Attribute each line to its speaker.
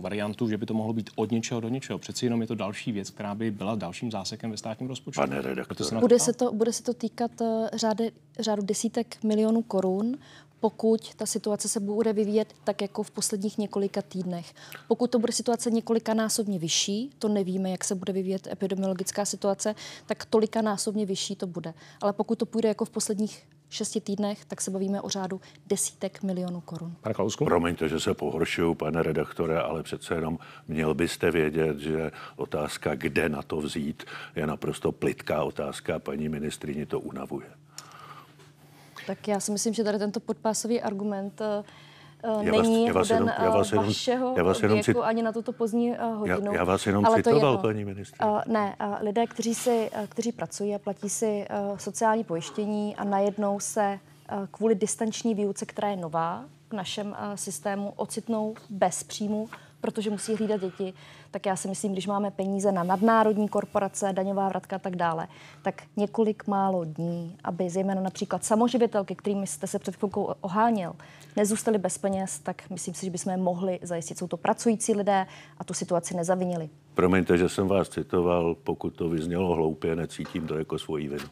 Speaker 1: variantu, že by to mohlo být od něčeho do něčeho. Přeci jenom je to další věc, která by byla dalším zásekem ve státním rozpočtu.
Speaker 2: Pane redaktore.
Speaker 1: Se
Speaker 3: bude, se to, bude se to týkat uh, řáde, řádu desítek milionů korun, pokud ta situace se bude vyvíjet tak jako v posledních několika týdnech. Pokud to bude situace několikanásobně vyšší, to nevíme, jak se bude vyvíjet epidemiologická situace, tak tolikanásobně vyšší to bude. Ale pokud to půjde jako v posledních šesti týdnech, tak se bavíme o řádu desítek milionů korun.
Speaker 1: Pane Klausku?
Speaker 2: Promiňte, že se pohoršuju, pane redaktore, ale přece jenom měl byste vědět, že otázka, kde na to vzít, je naprosto plitká otázka. Paní ministrině to unavuje.
Speaker 3: Tak já si myslím, že tady tento podpásový argument uh,
Speaker 2: já vás,
Speaker 3: není
Speaker 2: já vás
Speaker 3: hoden
Speaker 2: jenom, já vás jenom,
Speaker 3: vašeho
Speaker 2: já vás jenom
Speaker 3: věku
Speaker 2: cit...
Speaker 3: ani na tuto pozdní uh, hodinu.
Speaker 2: Já, já vás jenom
Speaker 3: Ale
Speaker 2: citoval,
Speaker 3: to
Speaker 2: paní ministr.
Speaker 3: Uh, ne, uh, lidé, kteří, si, uh, kteří pracují a platí si uh, sociální pojištění a najednou se uh, kvůli distanční výuce, která je nová v našem uh, systému, ocitnou bez příjmu, protože musí hlídat děti, tak já si myslím, když máme peníze na nadnárodní korporace, daňová vratka a tak dále, tak několik málo dní, aby zejména například samoživitelky, kterými jste se před chvilkou oháněl, nezůstali bez peněz, tak myslím si, že bychom je mohli zajistit. Jsou to pracující lidé a tu situaci nezavinili.
Speaker 2: Promiňte, že jsem vás citoval, pokud to vyznělo hloupě, necítím to jako svoji vinu.